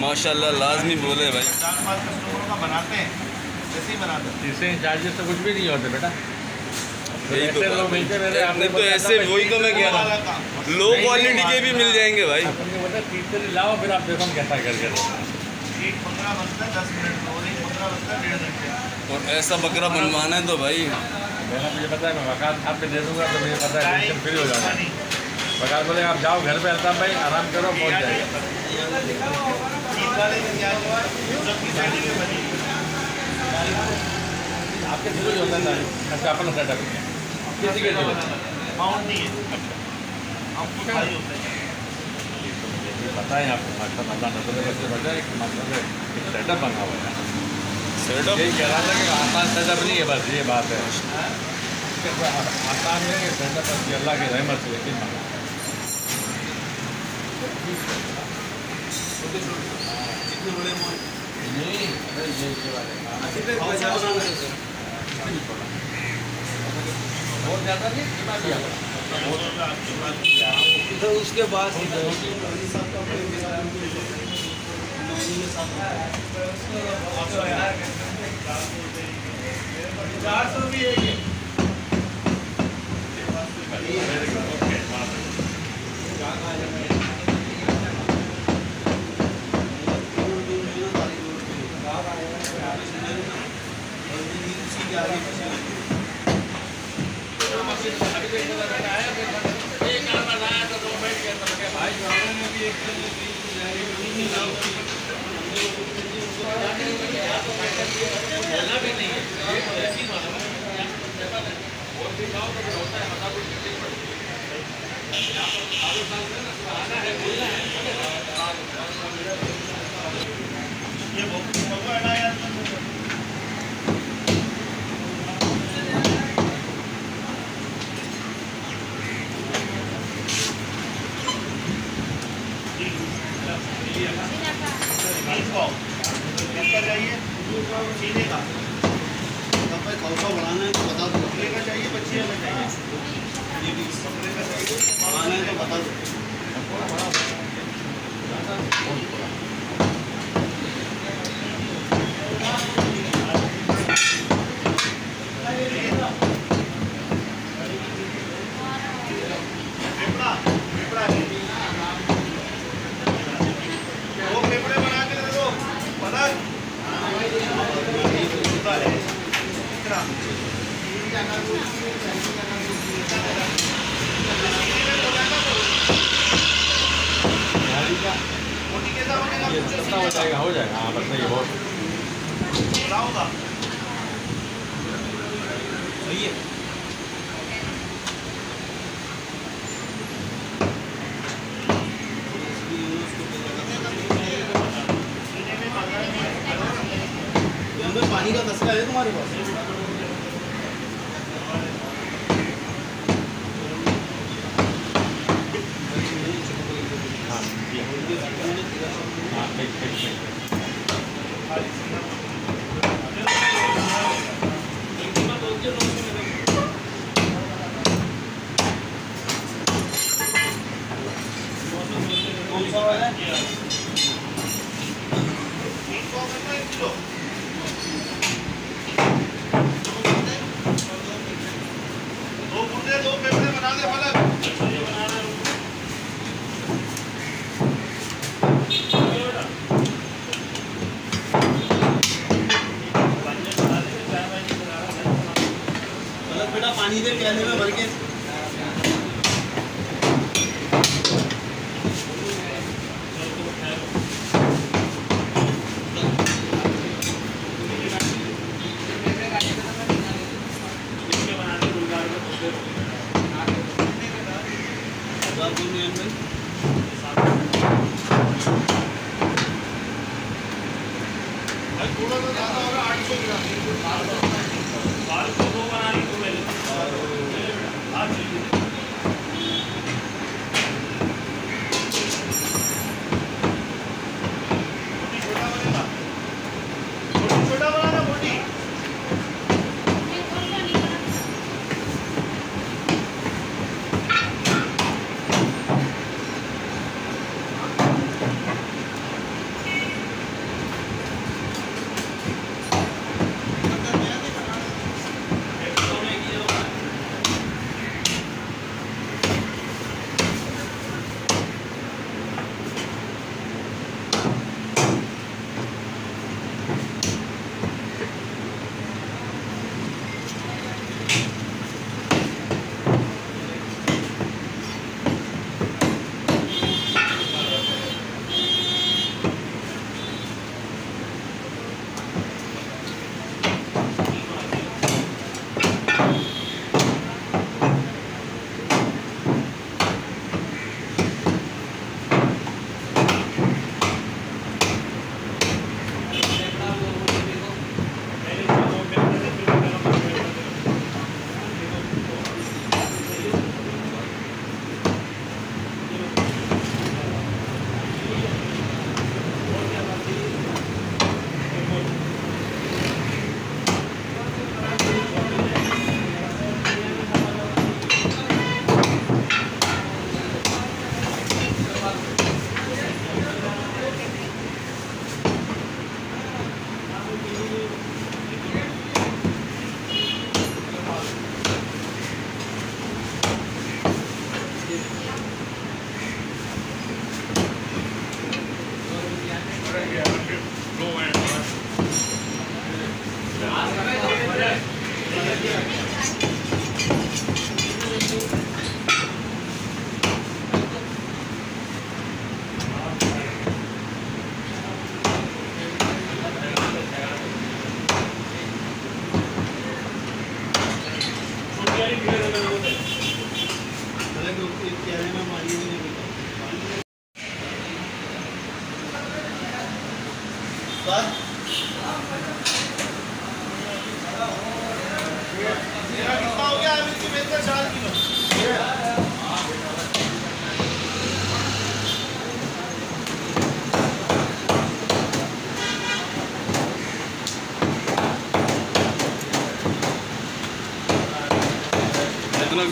ماشاء اللہ لازمی بولے بھائی۔ چار پانچ کسٹمروں کا بناتے ہیں ویسے ہی بناتے ہیں اس سے چارجز تو کچھ بھی نہیں ہوتے بیٹا۔ تو ایسے نہیں تو وہی تو میں کہہ رہا ہوں۔ لو کوالٹی کے بھی مل جائیں گے بھائی۔ لاؤ پھر آپ دیکھو ہم کیسا کر کے ایک پندرہ بنتا ہے دس منٹ میں اور ایک پندرہ بنتا ہے ڈیڑھ گھنٹے۔ اور ایسا بکرا بنوانا ہے تو بھائی۔ میں نے مجھے پتا ہے میں وقات آپ پہ دے دوں گا تو مجھے پتا ہے فری ہو جانا ہے۔ وقات بولے آپ جاؤ گھر پہ الطاف بھائی آرام کرو پہنچ جائے آپ کے دل ہوتا ہے اچھا اپنا سیٹ اپ کسی کے دل ماؤنٹ نہیں ہے ہم خود بھائی ہوتے ہے آپ کو ماشاء اللہ نظر بچے بچا ایک مطلب ایک سیٹ اپ بنا ہوا ہے سیٹ اپ یہی کہہ رہا تھا کہ آسان سیٹ اپ نہیں ہے بس یہ بات ہے۔ آسان ہے سیٹ اپ اللہ کی رحمت سے۔ لیکن بہت زیادہ نہیں تو اس کے بعد چار سو بھی ہے یہ۔ یہ ہے نا یار بیس کو کس کا چاہیے سینے کا۔ کھوسا بڑھانا ہے تو بتا دو کپڑے کا چاہیے بچے کا چاہیے یہ بھی کپڑے کا چاہیے بڑھانا ہے تو بتا دو پیپڑا پیپڑا ہے وہ پیپڑے بنا کے دے دو پلک کتنا موٹی کیسا بنے گا یہ سستا ہو جائے گا ہو جائے گا ہاں بس یہ بہت بڑھاؤ گا صحیح ہے پانی کا مسئلہ ہے تمہارے پاس ہاں یہ ہاں ٹھیک ٹھیک ٹھیک کون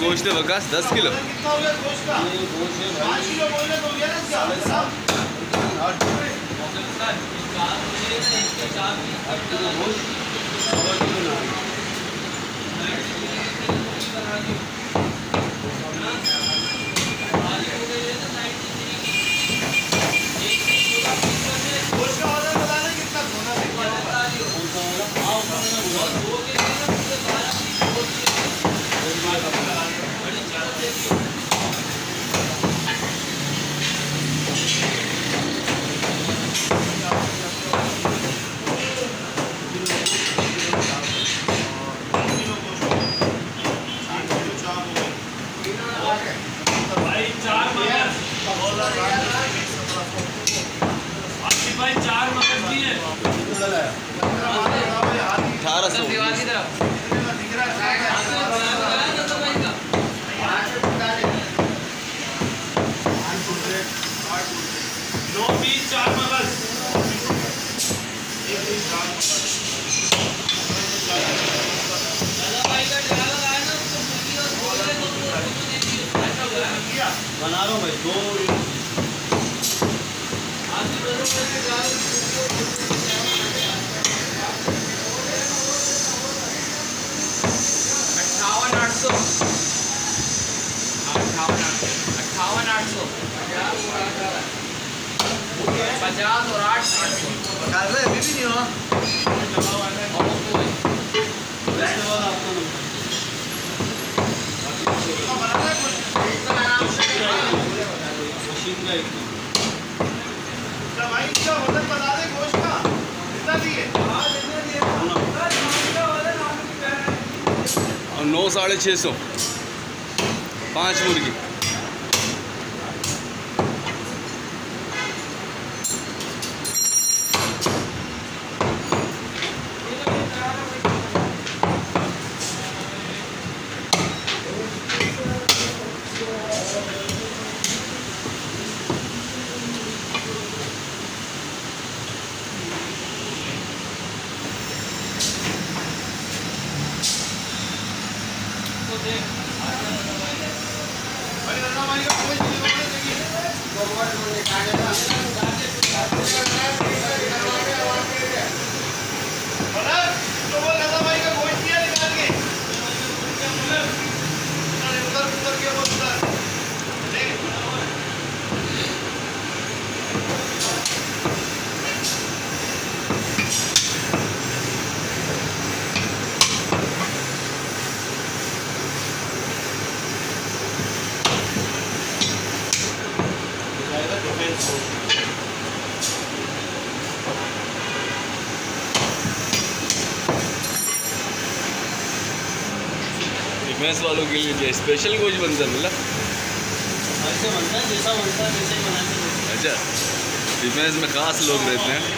گوشت وکاس دس کلو چار مدد دی ہے اٹھارہ سو۔ دیوار کی طرف اٹھاون آٹھ سو اٹھاون آٹھ سو اٹھاون آٹھ سو پچاس اور آٹھ آٹھ سو بھی نہیں ہوا نو ساڑھے چھ سو۔ پانچ مرغی۔ گیس والوں کے لیے کیا اسپیشل کوچ بنتا ہے مطلب بنتا ہے جیسا بنتا ہے اچھا ڈیفینس میں خاص لوگ رہتے ہیں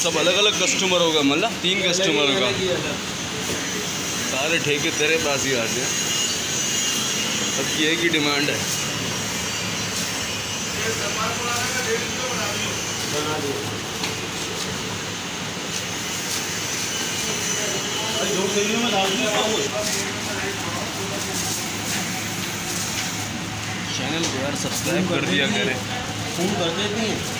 سب الگ الگ کسٹمر ہوگا مطلب تین کسٹمر ہوگا سارے ٹھیکے تیرے پاس ہی آتے ہیں سب کی ڈیمانڈ ہے چینل کو یار سبسکرائب کر دیا کرے فون کر دیتے ہیں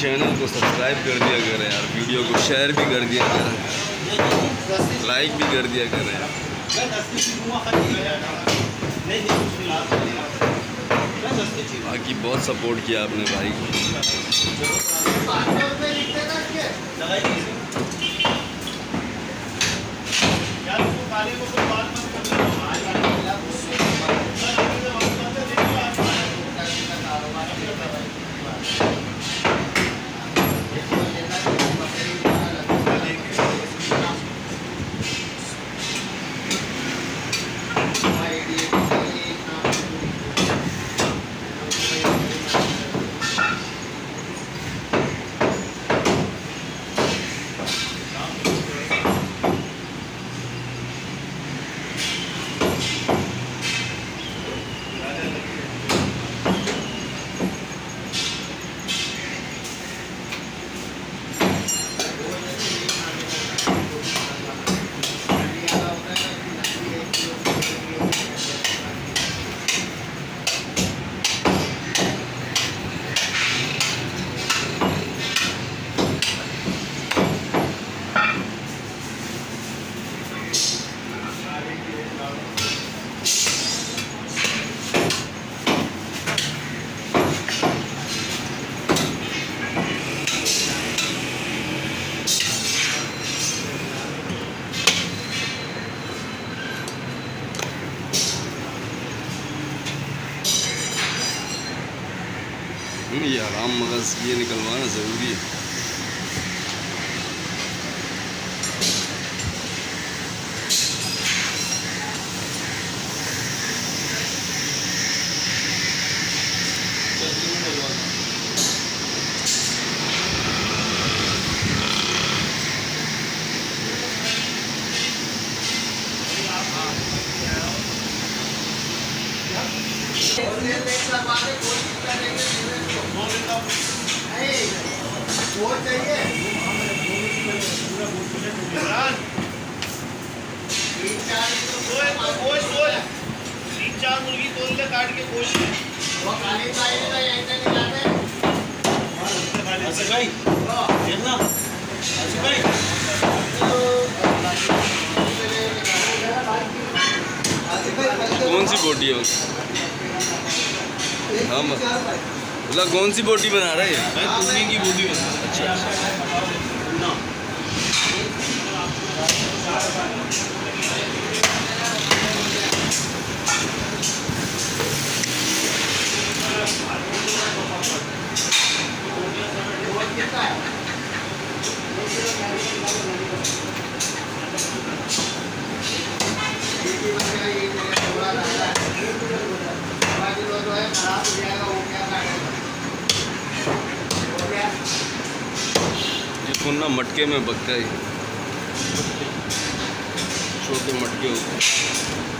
چینل کو سبسکرائب کر دیا کریں یار ویڈیو کو شیئر بھی کر دیا کریں۔ لائک بھی کر دیا کریں۔ باقی بہت سپورٹ کیا آپ نے بھائی۔ کو نہیں یار عام مغز یہ نکلوانا ضروری ہے مٹکے میں بک گئے چھوٹے مٹکے ہوتے ہیں۔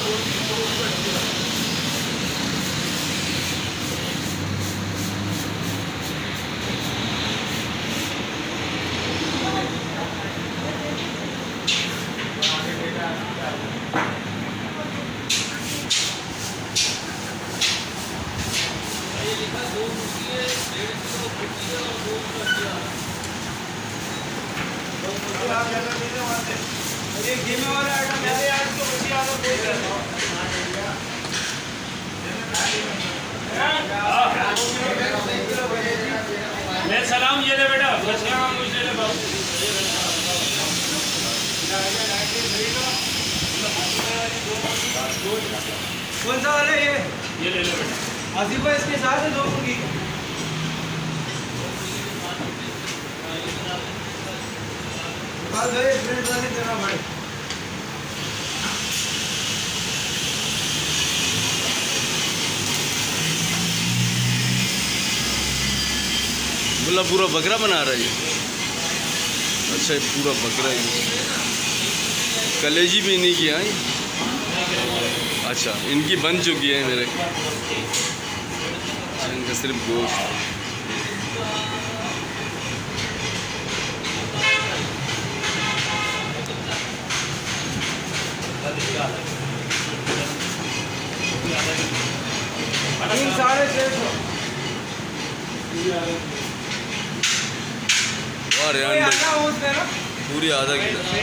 모르겠 آصف اس کے ساتھ ہے دو مرغی گئے پرنٹ لگے دینا بھائی۔ گلا پورا بکرا بنا رہا ہے جی۔ اچھا پورا بکرا ہے کلیجی بھی نہیں کیا اچھا ان کی بن چکی ہے میرے۔ نہ صرف گوشت ساڑھے چھ پوری آدھا کلو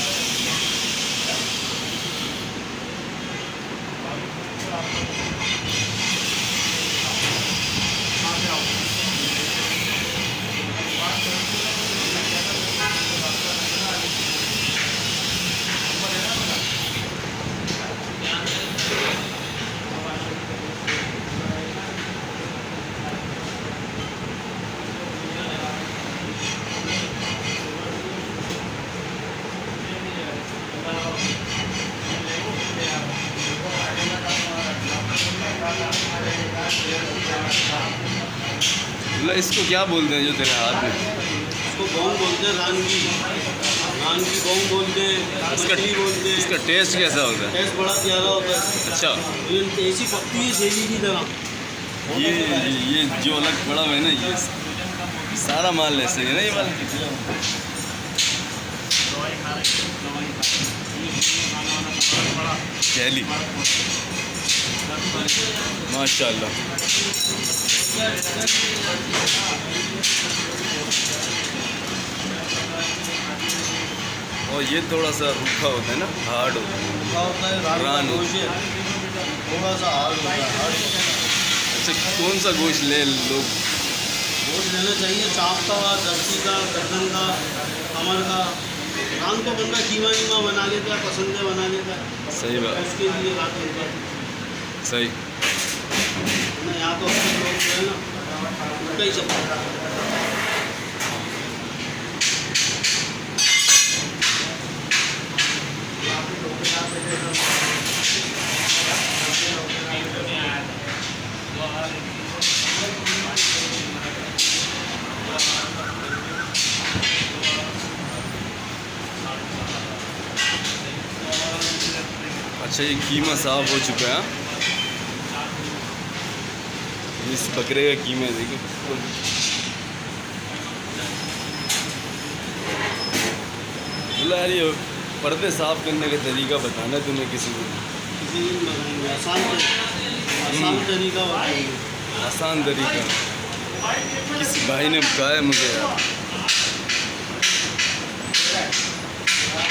کیا بولتے ہیں جو تیرے ہاتھ میں؟ اس کو گاؤں بولتے ہیں ران کی ران کی گاؤں بولتے ہیں اس کا بولتے ہیں۔ اس کا ٹیسٹ کیسا ہوتا ہے؟ ٹیسٹ بڑا پیارا ہوتا ہے۔ اچھا۔ ایسی پکتی ہے سیلی کی طرح۔ یہ یہ جو الگ پڑا ہوا ہے نا یہ سارا مال ایسے ہے نا یہ مال۔ چہلی ماشاء اللہ اور یہ تھوڑا سا روکھا ہوتا ہے نا ہارڈ ہوتا ہے۔ ران ہوتا ہے۔ اچھا کون سا گوشت لے لوگ؟ گوشت لینا چاہیے چاپتا کا دستی کا گردن کا کمر کا۔ ران کو بندہ کیما کیما بنا لیتا ہے پسندیں بنا لیتا ہے۔ صحیح بات۔ اس کے لیے رات ہوتا ہے صحیح۔ اچھا یہ قیمہ صاف ہو چکا ہے۔ اس بکرے کا قیمت دیکھیں۔ بالکل بلا یہ پردے صاف کرنے کا طریقہ بتانا تمہیں کسی کو۔ آسان طریقہ کسی بھائی نے بتایا مجھے۔ یار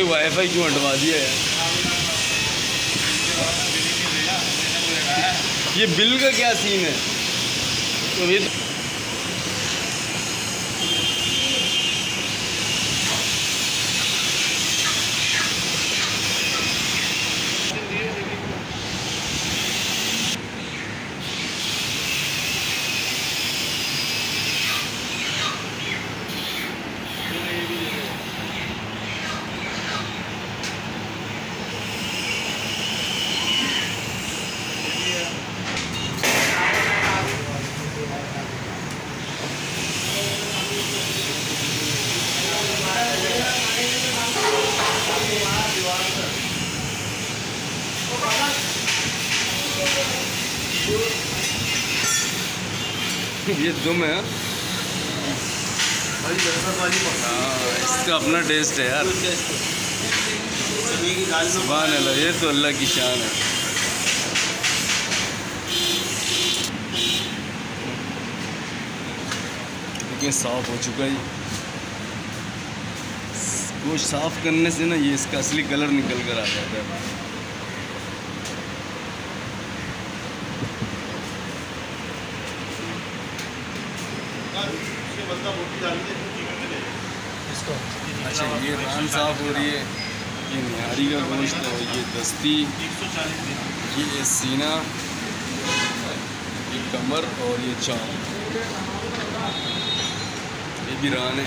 آصف وائی فائی کیوں ہٹوا دیا ہے؟ یہ بل کا کیا سین ہے؟ تو ہے ہاں اس کا اپنا ٹیسٹ ہے یار۔ سبحان اللہ، یہ تو اللہ کی شان ہے۔ لیکن صاف ہو چکا ہے۔ گوشت صاف کرنے سے نا یہ اس کا اصلی کلر نکل کر آ جاتا ہے اس کے بندہ موٹی ڈالی تھی چکن میں دے دے اچھا یہ ران صاف ہو رہی ہے، یہ نہاری کا گوشت ہے، یہ دستی، یہ سینہ یہ کمر اور یہ چاند۔ یہ بھی ران ہے۔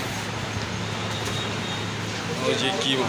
اور یہ کیما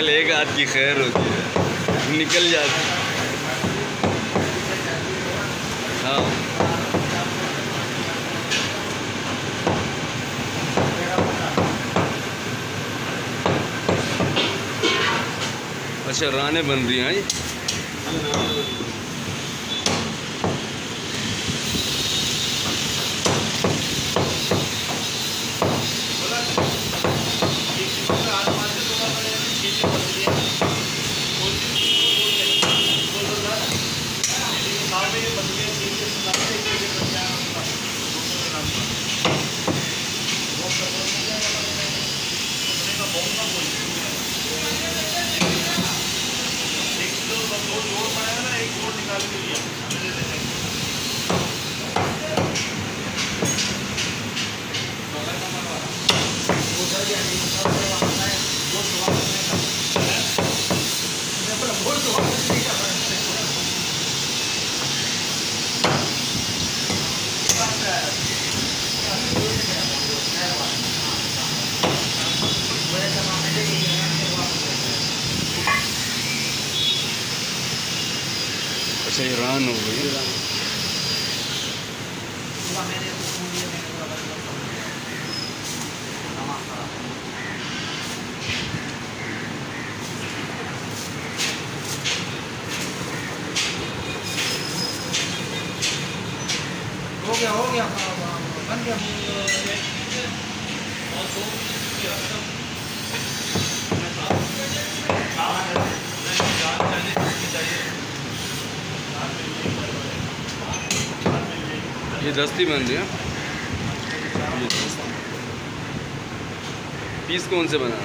نل ایک ہاتھ کی خیر ہوتی ہے۔ نکل جاتی۔ ہاں۔ اچھا رانے بن رہی ہیں۔ serrano, güey. دستی بن رہی ہیں پیس کون سے بنا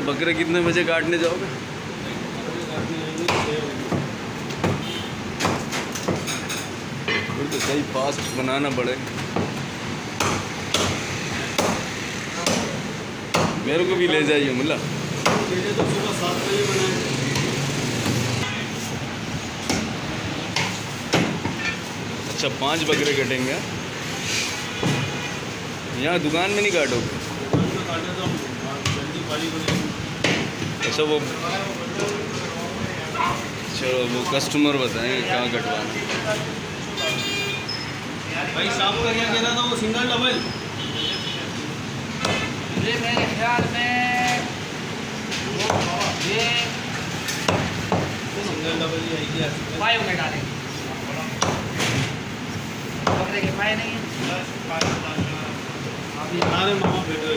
اچھا بکرے کتنے بجے کاٹنے جاؤ گے؟ صحیح فاسٹ بنانا پڑے میرے کو بھی لے جائیے ملا۔ اچھا پانچ بکرے کٹیں گے۔ یہاں دکان میں نہیں کاٹو۔ گے اچھا وہ چلو وہ کسٹمر بتائیں کہاں کٹوانا بھائی صاف کر کیا کہنا تھا وہ سنگل ڈبل میرے خیال میں یہ سنگل ڈبل ہی آئی گیا فائیو میں ڈالیں گے۔ پکڑے کے فائیو نہیں ہے ہمارے ماں بیٹے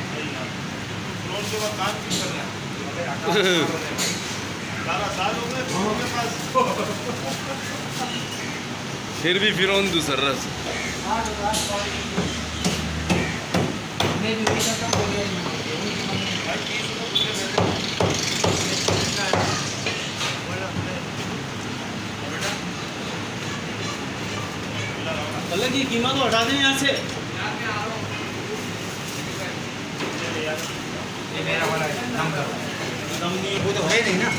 ہونے کے بعد کام کیوں کر رہے ہیں۔ سارا سال ہو گئے دونوں کے پاس۔ پھر بھی فرون تو سرس الگ قیمت ہٹا دیں وہ تو ہے نہیں ہے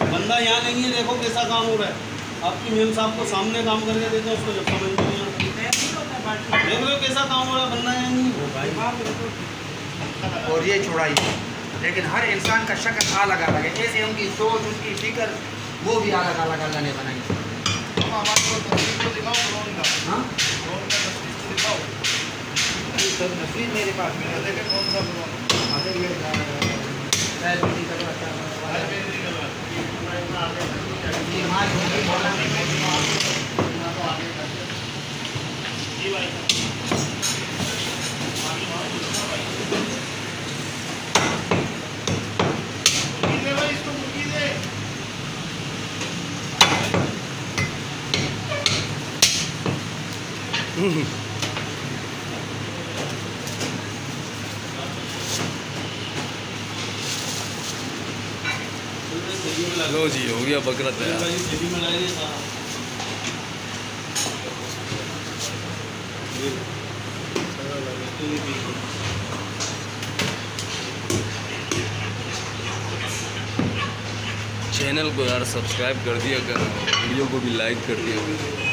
بندہ یہاں نہیں ہے دیکھو کیسا کام ہو رہا ہے آپ کی میم صاحب کو سامنے کام کر کے دیتے ہیں اس کو جب سمجھ نہیں آتا دیکھ لو کیسا کام ہو رہا ہے بندہ یہاں نہیں اور یہ چھوڑائی لیکن ہر انسان کا شکل الگ الگ ہے جیسے ان کی سوچ ان کی فکر وہ بھی الگ الگ اللہ نے بنائی ہاں سب نفرید میرے پاس میں رہتے کہ کون سا آگے Mm-hmm. لو جی ہو گیا بکرا تیار چینل کو یار سبسکرائب کر دیا کرنا ویڈیو کو بھی لائک کر دیا